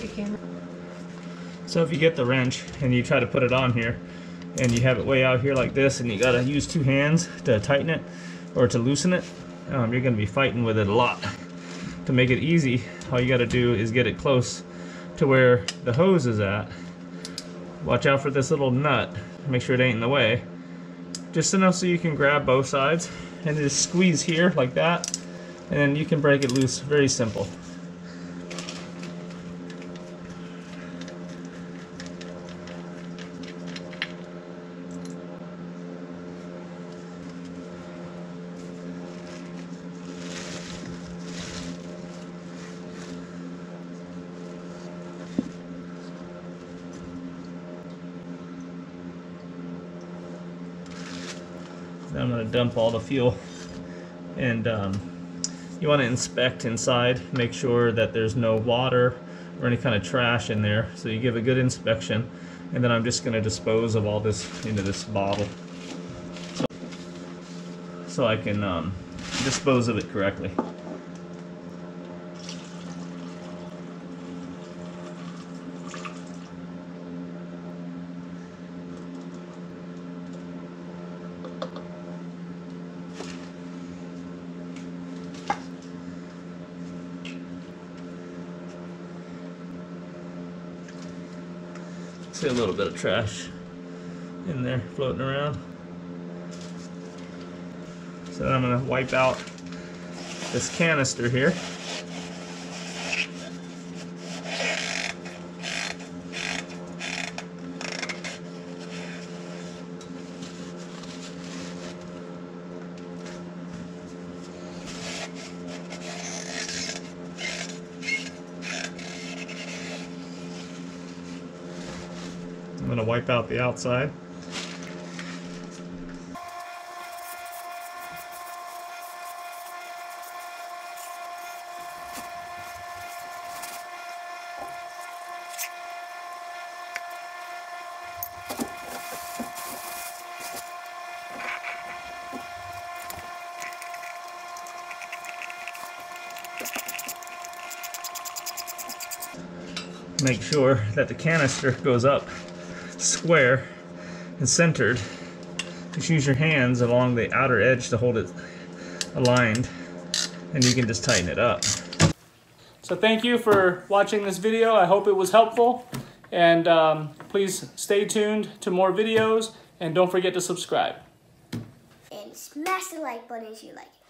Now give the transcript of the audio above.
the camera. So if you get the wrench and you try to put it on here and you have it way out here like this and you gotta use two hands to tighten it or to loosen it, um, you're gonna be fighting with it a lot. To make it easy, all you gotta do is get it close to where the hose is at. Watch out for this little nut, make sure it ain't in the way. Just enough so you can grab both sides and just squeeze here like that and then you can break it loose, very simple. I'm going to dump all the fuel. And um, you want to inspect inside make sure that there's no water or any kind of trash in there. So you give a good inspection and then I'm just going to dispose of all this into this bottle. So, so I can um, dispose of it correctly. See a little bit of trash in there floating around. So I'm going to wipe out this canister here. I'm going to wipe out the outside. Make sure that the canister goes up square and centered. Just use your hands along the outer edge to hold it aligned and you can just tighten it up. So thank you for watching this video. I hope it was helpful and um, please stay tuned to more videos and don't forget to subscribe. And smash the like button if you like it.